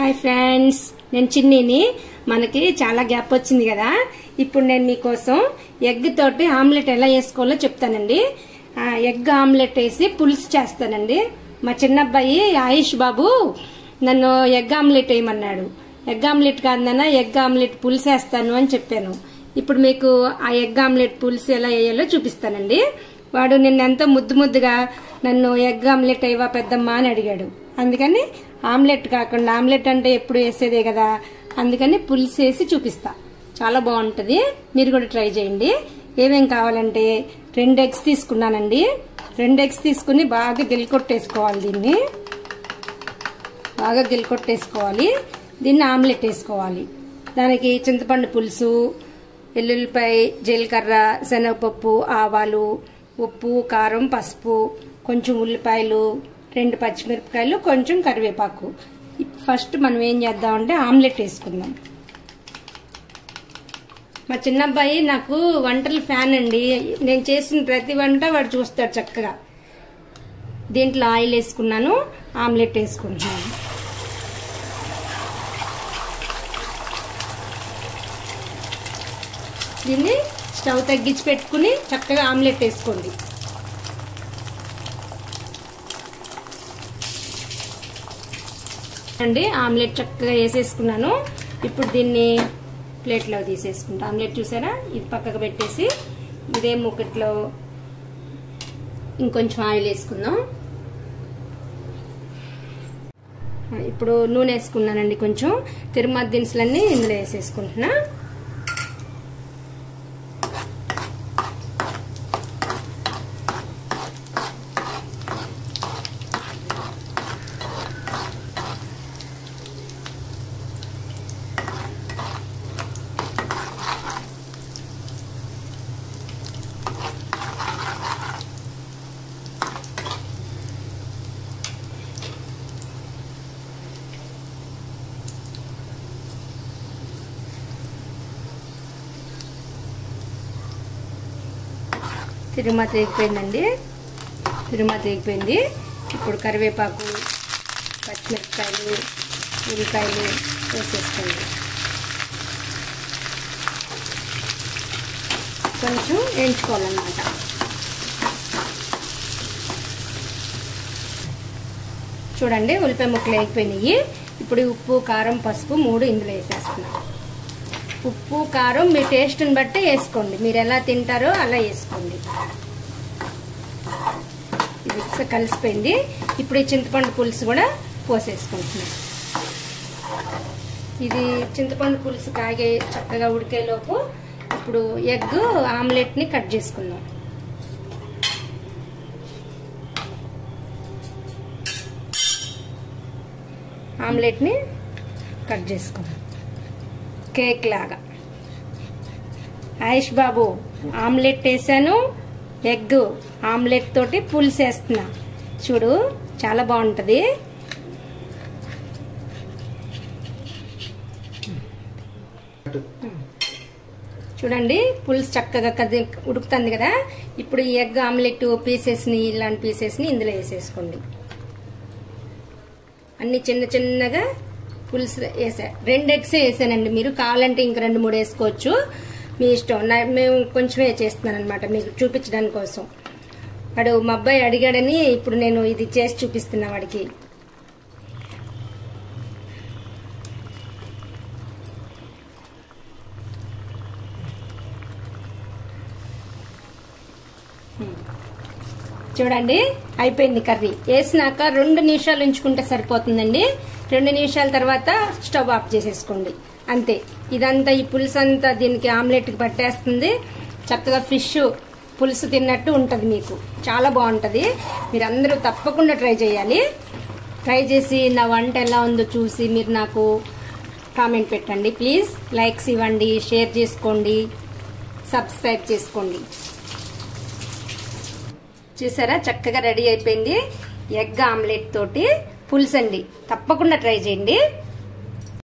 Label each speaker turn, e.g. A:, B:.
A: Hi friends నేను చిన్నీని. మనకి చాలా గ్యాప్ వచ్చింది కదా. ఇప్పుడు నేను మీకోసం ఎగ్ తోటి ఆమ్లెట్ ఎలా వేసుకోవాలో చెప్తానండి. ఆ, ఎగ్ ఆమ్లెట్ వేసి పులుసు చేస్తానండి. మా చిన్నబ్బాయి ఆయుష్ బాబు నన్ను ఎగ్ ఆమ్లెట్ వేయమన్నాడు. ఎగ్ ఆమ్లెట్ కాదన్నా ఎగ్ ఆమ్లెట్ పులుసు వేస్తాను అని చెప్పాను. ఇప్పుడు మీకు ఆ ఎగ్ ఆమ్లెట్ పులుసు ఎలా వేయాలో చూపిస్తానండి. వాడు నిన్నెంతో ముద్దు ముద్దుగా నన్ను ఎగ్ ఆమ్లెట్ అయ్యవా పెద్దమ్మా అని అడిగాడు. అందుకని ఆమ్లెట్ కాకుండా ఆమ్లెట్ అంటే ఎప్పుడు వేసేదే కదా అందుకని పులుసు వేసి చూపిస్తా. చాలా బాగుంటుంది. మీరు కూడా ట్రై చేయండి. ఏమేం కావాలంటే రెండు ఎగ్స్ తీసుకున్నానండి. రెండు ఎగ్స్ తీసుకుని బాగా గిల్కొట్టేసుకోవాలి దీన్ని. బాగా గిల్కొట్టేసుకోవాలి దీన్ని ఆమ్లెట్ వేసుకోవాలి. దానికి చింతపండు పులుసు ఎల్లుల్లిపాయ జీలకర్ర శనగపప్పు ఆవాలు ఉప్పు కారం పసుపు కొంచెం ఉల్లిపాయలు రెండు పచ్చిమిరపకాయలు కొంచెం కరివేపాకు. ఫస్ట్ మనం ఏం చేద్దామంటే ఆమ్లెట్ వేసుకుందాం. మా చిన్నబ్బాయి నాకు వంటలు ఫ్యాన్ అండి. నేను చేసిన ప్రతి వంట వాడు చూస్తాడు చక్కగా. దీంట్లో ఆయిల్ వేసుకున్నాను ఆమ్లెట్ వేసుకుంటున్నాను. దీన్ని స్టవ్ తగ్గించి పెట్టుకుని చక్కగా ఆమ్లెట్ వేసుకోండి. అండి ఆమ్లెట్ చక్కగా వేసేసుకున్నాను. ఇప్పుడు దీన్ని ప్లేట్లో తీసేసుకుంటా. ఆమ్లెట్ చూసారా? ఇది పక్కకు పెట్టేసి ఇదే ముక్కట్లో ఇంకొంచెం ఆయిల్ వేసుకుందాం. ఇప్పుడు నూనె వేసుకున్నానండి కొంచెం. తిరుమల దినుసులన్నీ ఇందులో వేసేసుకుంటున్నా. తిరుమ తెగిపోయిందండి తిరుమ తెగిపోయింది ఇప్పుడు కరివేపాకు పచ్చిమిరపకాయలు ఉల్లిపాయలు వేసేసుకోండి. కొంచెం వేయించుకోవాలన్నమాట. చూడండి ఉల్లిపాయ ముక్కలు వేగిపోయినాయి ఇప్పుడు ఉప్పు కారం పసుపు మూడు ఇందులో వేసేస్తున్నాను ఉప్పు కారం మీ టేస్ట్ని బట్టి వేసుకోండి. మీరు ఎలా తింటారో అలా వేసుకోండి. ఇది కలిసిపోయింది. ఇప్పుడు ఈ చింతపండు పులుసు కూడా పోసేసుకుంటున్నాం. ఇది చింతపండు పులుసు కాగే చక్కగా ఉడికేలోపు ఇప్పుడు ఎగ్ ఆమ్లెట్ని కట్ చేసుకుందాం. ఆమ్లెట్ని కట్ చేసుకుందాం. కేక్ లాగా. ఆయుష్ బాబు ఆమ్లెట్ వేసాను. ఎగ్ ఆమ్లెట్ తోటి పులుసు వేస్తున్నా. చూడు చాలా బాగుంటుంది. చూడండి పులుసు చక్కగా కది ఉడుకుతుంది కదా. ఇప్పుడు ఈ ఎగ్ ఆమ్లెట్ పీసెస్ని ఇలాంటి పీసెస్ని ఇందులో వేసేసుకోండి. అన్ని చిన్న చిన్నగా పులుసు వేసా రెండు ఎగ్స్ వేసానండి. మీరు కావాలంటే ఇంక రెండు మూడు వేసుకోవచ్చు. మీ ఇష్టం. నా- మేము కొంచెమే చేస్తున్నాను అనమాట మీకు చూపించడానికి కోసం. వాడు మా అబ్బాయి అడిగాడని ఇప్పుడు నేను ఇది చేసి చూపిస్తున్నా వాడికి. చూడండి అయిపోయింది కర్రీ. వేసినాక రెండు నిమిషాలు ఉంచుకుంటే సరిపోతుందండి. రెండు నిమిషాల తర్వాత స్టవ్ ఆఫ్ చేసేసుకోండి. అంతే. ఇదంతా ఈ పులుసు అంతా దీనికి ఆమ్లెట్కి పట్టేస్తుంది. చక్కగా ఫిష్ పులుసు తిన్నట్టు ఉంటుంది మీకు. చాలా బాగుంటుంది. మీరు అందరూ తప్పకుండా ట్రై చేయాలి. ట్రై చేసి నా వంట ఎలా ఉందో చూసి మీరు నాకు కామెంట్ పెట్టండి. ప్లీజ్ లైక్స్ ఇవ్వండి షేర్ చేసుకోండి సబ్స్క్రైబ్ చేసుకోండి. చూసారా? చక్కగా రెడీ అయిపోయింది. ఎగ్ ఆమ్లెట్ తోటి పులుసు అండి. తప్పకుండా ట్రై చేయండి.